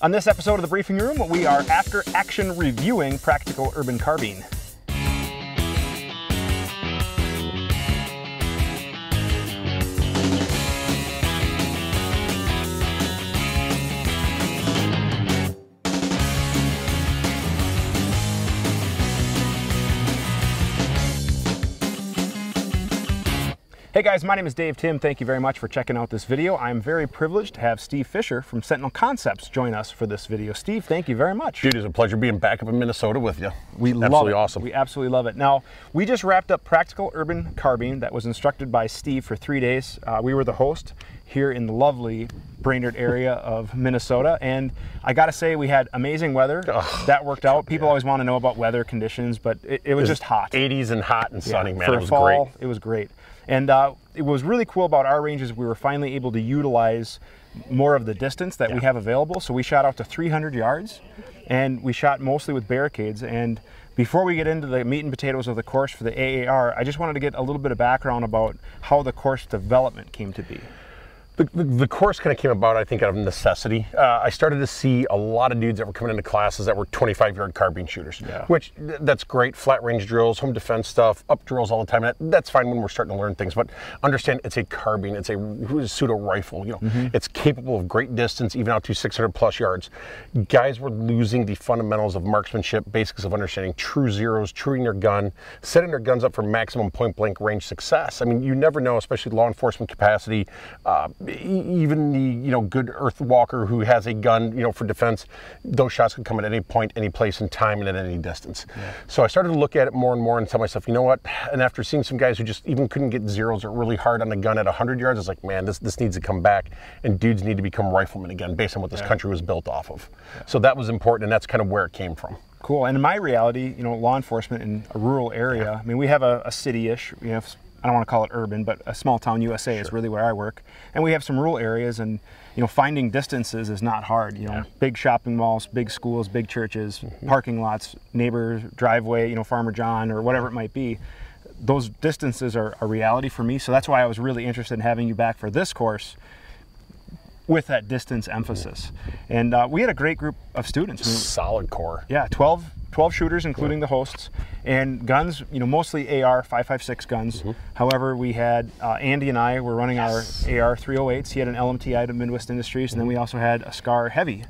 On this episode of the Briefing Room, we are after action reviewing Practical Urban Carbine. Hey guys, my name is Dave Timm. Thank you very much for checking out this video. I'm very privileged to have Steve Fisher from Sentinel Concepts join us for this video. Steve, thank you very much. Dude, it's a pleasure being back up in Minnesota with you. We absolutely love it. awesome. We absolutely love it. Now, we just wrapped up Practical Urban Carbine that was instructed by Steve for three days. Uh, we were the host here in the lovely Brainerd area of Minnesota. And I got to say, we had amazing weather. that worked out. People always want to know about weather conditions, but it, it was just hot. 80s and hot and sunny, Yeah, man. For it was fall, great. it was great. And uh, it was really cool about our ranges. We were finally able to utilize more of the distance that we have available. So we shot out to 300 yards, and we shot mostly with barricades. And before we get into the meat and potatoes of the course for the AAR, I just wanted to get a little bit of background about how the course development came to be. The, the, the course kind of came about, I think, out of necessity. Uh, I started to see a lot of dudes that were coming into classes that were 25 yard carbine shooters, Yeah. which th- that's great. Flat range drills, home defense stuff, up drills all the time. That, that's fine when we're starting to learn things, but understand it's a carbine, it's a pseudo rifle. You know, Mm-hmm. it's capable of great distance, even out to 600 plus yards. Guys were losing the fundamentals of marksmanship, basics of understanding true zeros, truing your gun, setting their guns up for maximum point blank range success. I mean, you never know, especially law enforcement capacity. Uh, even the you know good earth walker who has a gun, you know, for defense, those shots can come at any point, any place in time, and at any distance. So I started to look at it more and more and tell myself, you know what? And after seeing some guys who just even couldn't get zeros or really hard on the gun at 100 yards, I was like, man, this this needs to come back, and dudes need to become riflemen again, based on what this country was built off of. So that was important, and that's kind of where it came from. Cool. And in my reality, you know, law enforcement in a rural area, I mean, we have a, a city-ish, you know, I don't want to call it urban, but a small town USA is really where I work. And we have some rural areas and, you know, finding distances is not hard. You know, big shopping malls, big schools, big churches, parking lots, neighbor driveway, you know, Farmer John or whatever it might be. Those distances are a reality for me. So that's why I was really interested in having you back for this course with that distance emphasis. And uh, we had a great group of students. Solid core. yeah, 12, 12 shooters, including the hosts, and guns. You know, mostly AR 556 guns. However, we had uh, Andy and I were running our AR 308s. He had an LMT out of Midwest Industries, and then we also had a Scar Heavy.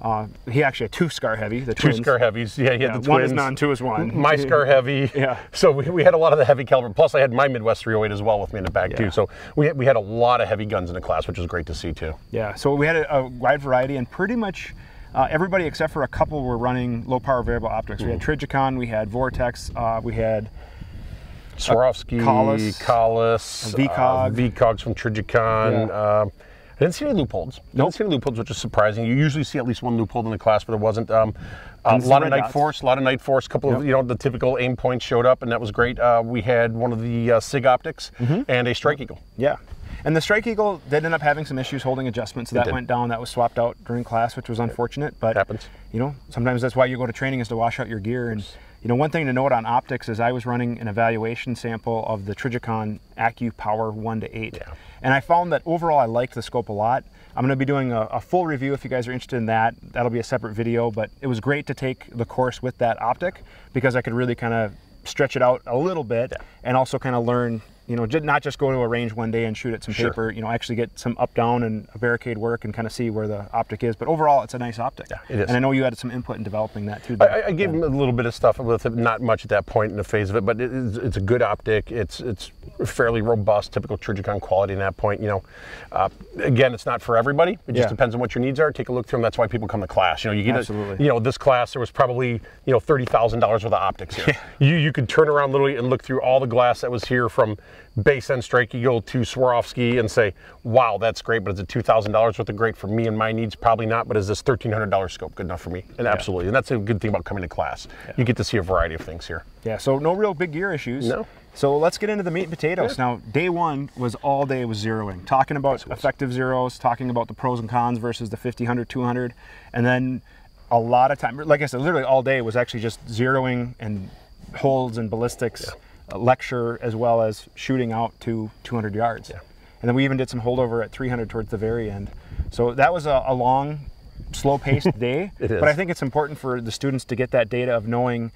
Uh, he actually had two Scar Heavy, the Two twins. scar heavies. Yeah, he had Yeah, the one is twins. none, two is one. My scar heavy. Yeah. So we, we had a lot of the heavy caliber. Plus, I had my Midwest 308 as well with me in the bag, Yeah. too. So we had, we had a lot of heavy guns in the class, which was great to see too. Yeah, so we had a, a wide variety, and pretty much uh, everybody except for a couple were running low power variable optics. We had Trijicon, we had Vortex, uh, we had Swarovski, Kahles, Kahles, VCOG. uh, VCOGs from Trijicon. Yeah. Um, I didn't see any Leupolds. I Nope. didn't see any Leupolds, which is surprising. You usually see at least one Leupold in the class, but there wasn't. Um, a lot of night dots. force, a lot of Nightforce. A couple of you know the typical Aimpoints showed up, and that was great. Uh, we had one of the uh, Sig optics Mm-hmm. and a Strike Eagle. Yeah. And the Strike Eagle did end up having some issues holding adjustments. So that did. went down. That was swapped out during class, which was unfortunate. But Happens. you know, sometimes that's why you go to training is to wash out your gear. And you know, one thing to note on optics is I was running an evaluation sample of the Trigicon Acu Power 1 to 8. Yeah. And I found that overall I liked the scope a lot. I'm going to be doing a, a full review if you guys are interested in that. That'll be a separate video, but it was great to take the course with that optic because I could really kind of stretch it out a little bit and also kind of learn you know, not just go to a range one day and shoot at some Sure. paper, you know, actually get some up down and a barricade work and kind of see where the optic is. But overall, it's a nice optic. Yeah, it is. And I know you had some input in developing that too. I, I- gave him a little bit of stuff with it, not much at that point in the phase of it, but it is, it's a good optic. It's it's fairly robust, typical Trijicon quality in that point. You know, uh, again, it's not for everybody. It just Yeah. depends on what your needs are. Take a look through them. That's why people come to class. You know, you get Absolutely. A, you know, this class there was probably you know thirty thousand dollars worth of optics here. Yeah. You you could turn around literally and look through all the glass that was here from base end Strike Eagle to Swarovski and say, wow, that's great, but is it two thousand dollars worth of great for me and my needs? Probably not. But is this thirteen hundred dollars scope good enough for me? And absolutely, and that's a good thing about coming to class. You get to see a variety of things here. Yeah, so no real big gear issues. No. So let's get into the meat and potatoes. Now, day one was all day was zeroing, talking about effective zeros, talking about the pros and cons versus the 50, 100, 200, and then a lot of time, like I said, literally all day was actually just zeroing and holds and ballistics, uh, lecture as well as shooting out to 200 yards. And then we even did some holdover at 300 towards the very end. So that was a, a long slow-paced day. It is. But I think it's important for the students to get that data of knowing,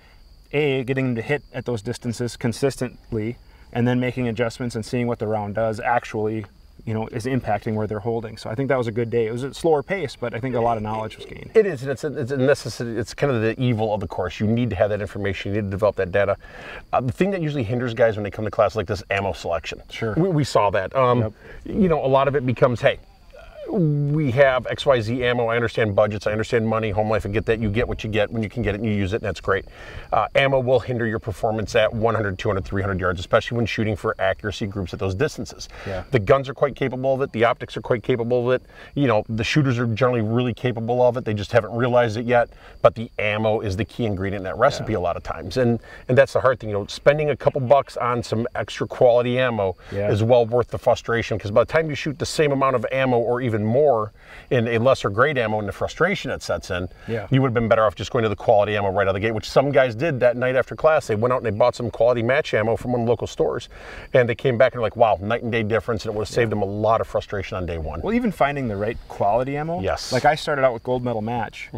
a, getting them to hit at those distances consistently, and then making adjustments and seeing what the round does actually, you know, is impacting where they're holding. So I think that was a good day. It was a slower pace, but I think a lot of knowledge was gained. It is, and it's a, it's a necessity. It's kind of the evil of the course. You need to have that information. You need to develop that data. Uh, the thing that usually hinders guys when they come to class like this, ammo selection. Sure. We, we saw that. Um, Yep. You know, a lot of it becomes, hey, we have XYZ ammo. I understand budgets. I understand money, home life. I get that. You get what you get when you can get it and you use it, and that's great. Uh, ammo will hinder your performance at 100, 200, 300 yards, especially when shooting for accuracy groups at those distances. Yeah. The guns are quite capable of it. The optics are quite capable of it. You know, the shooters are generally really capable of it. They just haven't realized it yet. But the ammo is the key ingredient in that recipe a lot of times, and and that's the hard thing. You know, spending a couple bucks on some extra quality ammo Yeah. is well worth the frustration because by the time you shoot the same amount of ammo or even more in a lesser grade ammo and the frustration that sets in, Yeah. you would have been better off just going to the quality ammo right out of the gate, which some guys did that night after class. They went out and they bought some quality match ammo from one of the local stores, and they came back and were like, wow, night and day difference, and it would have saved them a lot of frustration on day one. Well, even finding the right quality ammo. Yes. Like I started out with gold medal match,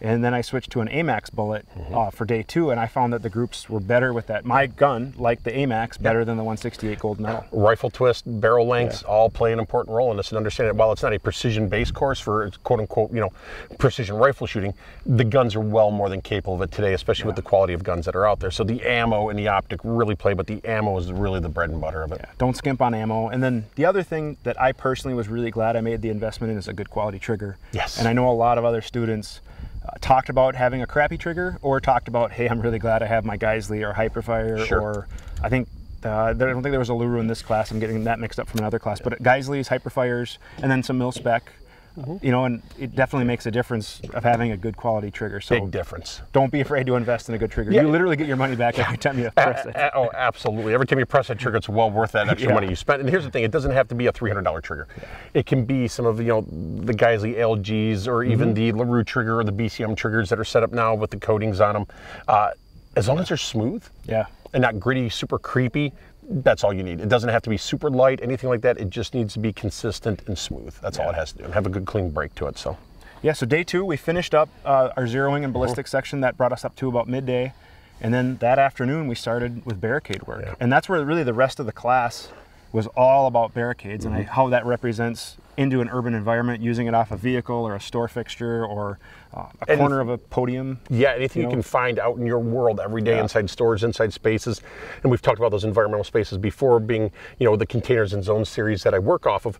and then I switched to an AMAX bullet uh, for day two, and I found that the groups were better with that. My gun, like the AMAX, better than the 168 gold medal. rifle twist, barrel lengths all play an important role in this and understand it. While it's not a precision based course for quote unquote, you know, precision rifle shooting, the guns are well more than capable of it today, especially with the quality of guns that are out there. So the ammo and the optic really play, but the ammo is really the bread and butter of it. Don't skimp on ammo. And then the other thing that I personally was really glad I made the investment in is a good quality trigger. Yes. And I know a lot of other students uh, talked about having a crappy trigger or talked about, hey, I'm really glad I have my Geissele or Hyperfire Sure. or I think. Uh, I don't think there was a LaRue in this class. I'm getting that mixed up from another class. But Geissele's, Hyperfires, and then some mil spec. Mm-hmm. You know, and it definitely makes a difference of having a good quality trigger. So Big difference. don't be afraid to invest in a good trigger. Yeah. You literally get your money back every time you press it. A- a- oh, absolutely. Every time you press that trigger, it's well worth that extra Yeah. money you spent. And here's the thing: it doesn't have to be a $300 trigger. It can be some of you know the Geisley LGs or even the Larue trigger or the BCM triggers that are set up now with the coatings on them. Uh, as long as they're smooth Yeah. And not gritty, super creepy, that's all you need. It doesn't have to be super light, anything like that. It just needs to be consistent and smooth. That's all it has to do, and have a good clean break to it. So. Yeah, so day two, we finished up uh, our zeroing and ballistic section. That brought us up to about midday. And then that afternoon, we started with barricade work. Yeah. And that's where really the rest of the class was all about barricades and I, Mm-hmm. how that represents into an urban environment, using it off a vehicle or a store fixture or uh, a And- corner of a podium. Yeah, anything you, You can find out in your world every day Yeah. inside stores, inside spaces. And we've talked about those environmental spaces before being, you know, the containers and zones series that I work off of.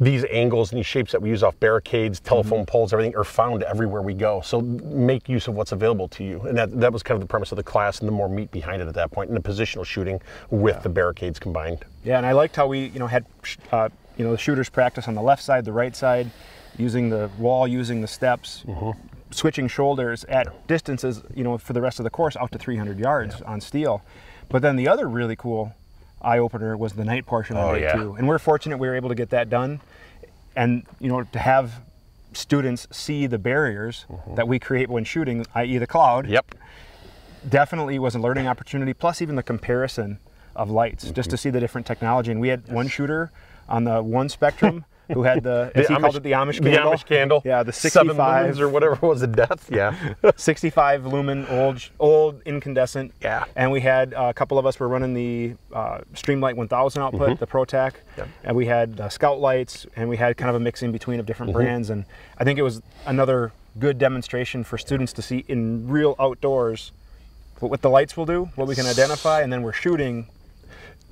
These angles and these shapes that we use off barricades, telephone Mm-hmm. poles, everything are found everywhere we go. So make use of what's available to you. And that, that was kind of the premise of the class and the more meat behind it at that point, and the positional shooting with the barricades combined. Yeah, and I liked how we, you know, had, uh, you know, the shooters practice on the left side, the right side, using the wall, using the steps, switching shoulders at distances, you know, for the rest of the course out to 300 yards on steel. But then the other really cool eye opener was the night portion on Oh, day yeah. two, and we're fortunate we were able to get that done, and you know, to have students see the barriers that we create when shooting, i.e., the cloud Yep. definitely was a learning opportunity plus even the comparison of lights just Mm-hmm. to see the different technology and we had one shooter on the one spectrum who had the as he called it the Amish The candle Amish candle. yeah the Seven 65 lumens or whatever was a death. Yeah. 65 lumen old old incandescent Yeah. and we had uh, a couple of us were running the uh, Streamlight 1000 output the ProTac Mm-hmm. And we had uh, Scout lights and we had kind of a mix in between of Mm-hmm. different brands and I think it was another good demonstration for students to see in real outdoors what, what the lights will do what we can identify and then we're shooting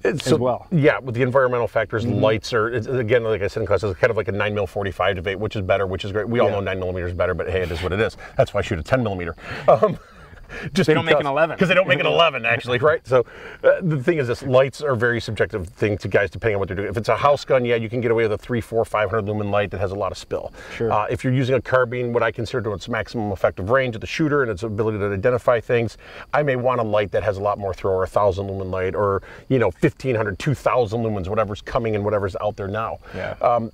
It's as well. Yeah, with the environmental factors, lights are it's, again, like I said in class, it's kind of like a nine mil forty five debate, which is better, which is great. We all Yeah. know nine millimeter is better, but hey, it is what it is. That's why I shoot a ten millimeter. Um, just They don't make an 11. because they don't make an eleven actually, right? So uh, the thing is, this lights are a very subjective thing to guys depending on what they're doing. If it's a house gun, yeah, you can get away with a three, four, five hundred lumen light that has a lot of spill. Sure. Uh, if you're using a carbine, what I consider to its maximum effective range of the shooter and its ability to identify things, I may want a light that has a lot more throw, or a thousand lumen light, or you know, 1500, 2000 lumens, whatever's coming and whatever's out there now. Yeah. Um,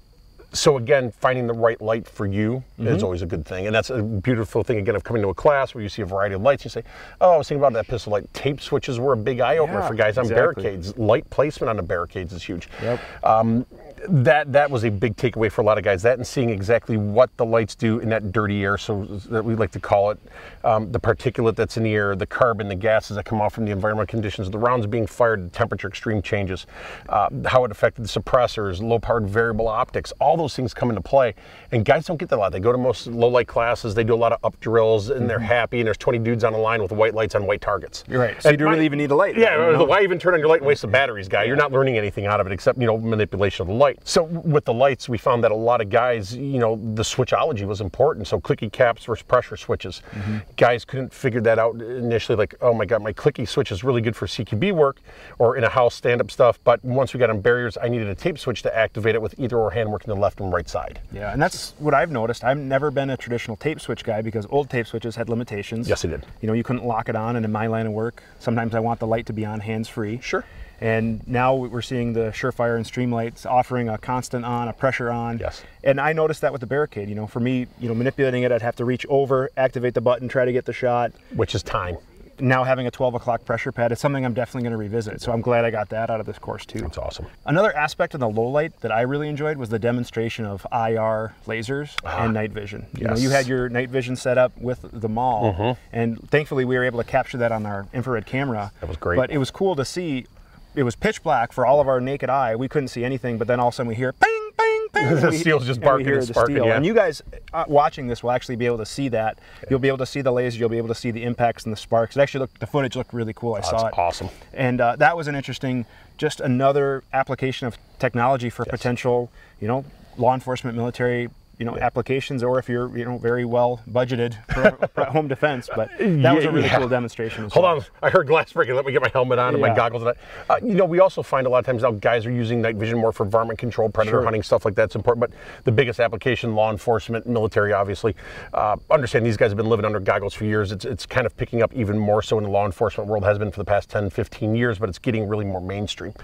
so again, finding the right light for you Mm-hmm. is always a good thing, and that's a beautiful thing. Again, of coming to a class where you see a variety of lights, you say, "Oh, I was thinking about that pistol light." Tape switches were a big eye opener Yeah, for guys on exactly. barricades. Light placement on the barricades is huge. Yep. Um, that that was a big takeaway for a lot of guys. That and seeing exactly what the lights do in that dirty air, so that we like to call it, um, the particulate that's in the air, the carbon, the gases that come off from the environmental conditions, the rounds being fired, the temperature extreme changes, uh, how it affected the suppressors, low-powered variable optics, all those things come into play. And guys don't get that a lot. They go to most low-light classes, they do a lot of up drills, and they're happy. And there's 20 dudes on the line with white lights on white targets. You're right. So And you don't my- really even need a light. yeah, why even turn on your light and waste the batteries, guy? You're not learning anything out of it except, you know, manipulation of the light. So with the lights, we found that a lot of guys, you know, the switchology was important. So clicky caps versus pressure switches. Mm-hmm. Guys couldn't figure that out initially, like, oh my God, my clicky switch is really good for CQB work or in a house stand-up stuff. But once we got on barriers, I needed a tape switch to activate it with either or hand working the left and right side. Yeah, and that's what I've noticed. I've never been a traditional tape switch guy because old tape switches had limitations. Yes, they did. You know, you couldn't lock it on, and in my line of work, sometimes I want the light to be on hands free. Sure. And now we're seeing the Surefire and Streamlights offering a constant on, a pressure on. Yes. And I noticed that with the barricade. You know, for me, you know, manipulating it, I'd have to reach over, activate the button, try to get the shot. Which is time. Now having a 12 o'clock pressure pad is something I'm definitely going to revisit. So I'm glad I got that out of this course too. It's awesome. Another aspect of the low light that I really enjoyed was the demonstration of IR lasers and night vision. You know, Ah. Yes. Mm-hmm. you had your night vision set up with the MAWL, and thankfully we were able to capture that on our infrared camera. That was great. But it was cool to see. It was pitch black for all of our naked eye. We couldn't see anything, but then all of a sudden we hear ping, ping, ping. The and we- steel's just and barking hear and sparking, steel. yeah. And you guys uh, watching this will actually be able to see that. You'll be able to see the laser. You'll be able to see the impacts and the sparks. It actually looked. The footage looked really cool. I saw that's it. awesome. And uh, that was an interesting, just another application of technology for potential, you know, law enforcement, military, you know, applications, or if you're, you know, very well budgeted for, for home defense. But that was a really Yeah. cool demonstration. Hold well. on, I heard glass breaking. Let me get my helmet on and my goggles. And that. Uh, you know, we also find a lot of times now guys are using night vision more for varmint control, predator Sure. hunting, stuff like that's important. But the biggest application, law enforcement, military, obviously. Uh, understand these guys have been living under goggles for years. It's, it's kind of picking up even more so in the law enforcement world, has been for the past 10, 15 years, but it's getting really more mainstream.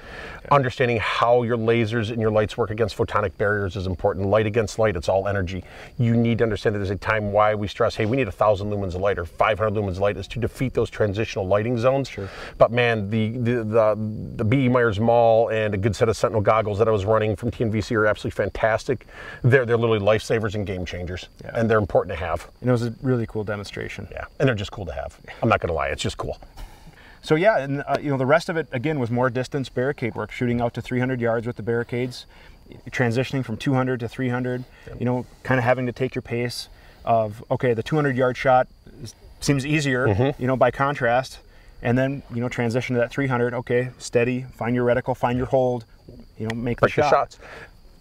Understanding how your lasers and your lights work against photonic barriers is important. Light against light, it's all energy. You need to understand that there's a time why we stress, hey, we need a thousand lumens of light or 500 lumens of light is to defeat those transitional lighting zones. Sure. But man, the the the, the B.E. Meyers MAWL and a good set of Sentinel goggles that I was running from TNVC are absolutely fantastic. They're they're literally lifesavers and game changers, Yeah. and they're important to have. And it was a really cool demonstration. Yeah, and they're just cool to have. I'm not gonna lie, it's just cool. So yeah, and uh, you know the rest of it again was more distance barricade work, shooting out to 300 yards with the barricades, transitioning from 200 to 300. You know, kind of having to take your pace of okay, the 200 yard shot is, seems easier. Mm-hmm. You know, by contrast, and then you know transition to that 300. Okay, steady, find your reticle, find your hold. You know, make the shot. shots.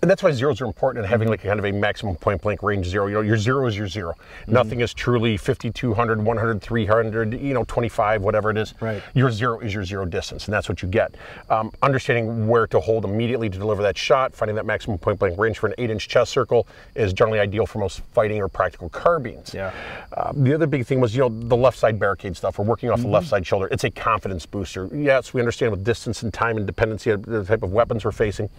And that's why zeros are important and having like kind of a maximum point blank range zero. You know, your zero is your 0 Mm-hmm. Nothing is truly 50, 200, 100, 300, you know, 25, whatever it is. Right. Your zero is your zero distance, and that's what you get. Um, understanding where to hold immediately to deliver that shot, finding that maximum point blank range for an eight inch chest circle is generally ideal for most fighting or practical carbines. Yeah. Uh, the other big thing was, you know, the left side barricade stuff. We're working off the Mm-hmm. left side shoulder. It's a confidence booster. Yes, we understand with distance and time and dependency of the type of weapons we're facing,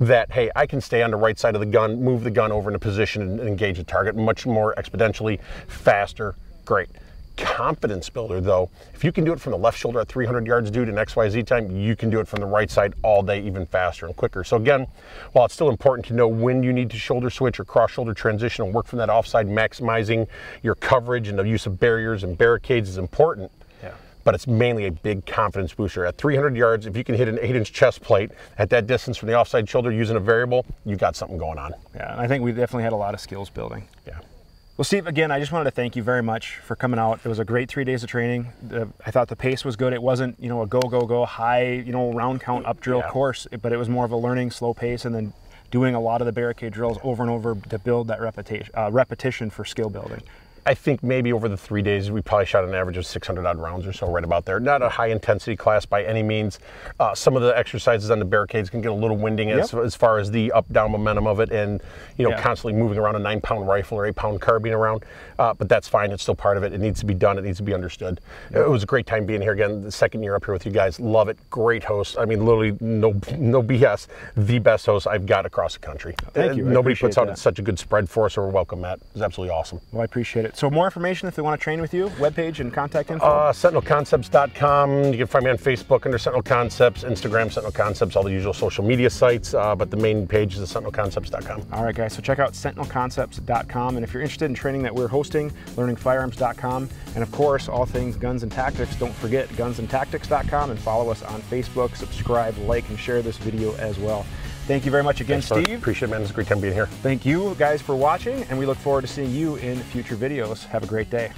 that hey, I can stay on the right side of the gun, move the gun over in a position and, and engage the target much more exponentially, faster. Great. Confidence builder, though, if you can do it from the left shoulder at 300 yards, dude, in XYZ time, you can do it from the right side all day, even faster and quicker. So, again, while it's still important to know when you need to shoulder switch or cross shoulder transition and work from that offside, maximizing your coverage and the use of barriers and barricades is important. But it's mainly a big confidence booster. At 300 yards, if you can hit an 8 inch chest plate at that distance from the offside shoulder using a variable, you've got something going on. Yeah, and I think we definitely had a lot of skills building. Yeah. Well, Steve, again, I just wanted to thank you very much for coming out. It was a great three days of training. The, I thought the pace was good. It wasn't, you know, a go, go, go, high, you know, round count up drill Yeah. course, but it was more of a learning slow pace and then doing a lot of the barricade drills over and over to build that repetition, uh, repetition for skill building. I think maybe over the three days we probably shot an average of 600 odd rounds or so, right about there. Not a high intensity class by any means. Uh, some of the exercises on the barricades can get a little winding as, Yep. as far as the up down momentum of it, and you know Yeah. constantly moving around a nine pound rifle or eight pound carbine around. Uh, but that's fine. It's still part of it. It needs to be done. It needs to be understood. It was a great time being here again. The second year up here with you guys. Love it. Great host. I mean, literally no no BS. The best host I've got across the country. Thank you. I Nobody puts out that. such a good spread for us, or welcome, Matt. It's absolutely awesome. Well, I appreciate it. So more information if they want to train with you, webpage and contact info. Uh, SentinelConcepts.com. You can find me on Facebook under Sentinel Concepts, Instagram Sentinel Concepts, all the usual social media sites. Uh, but the main page is SentinelConcepts.com. All right, guys. So check out SentinelConcepts.com, and if you're interested in training that we're hosting, LearningFirearms.com, and of course all things guns and tactics. Don't forget GunsAndTactics.com, and follow us on Facebook. Subscribe, like, and share this video as well. Thank you very much again, Thanks, Steve. Appreciate it, man. It's a great time being here. Thank you guys for watching, and we look forward to seeing you in future videos. Have a great day.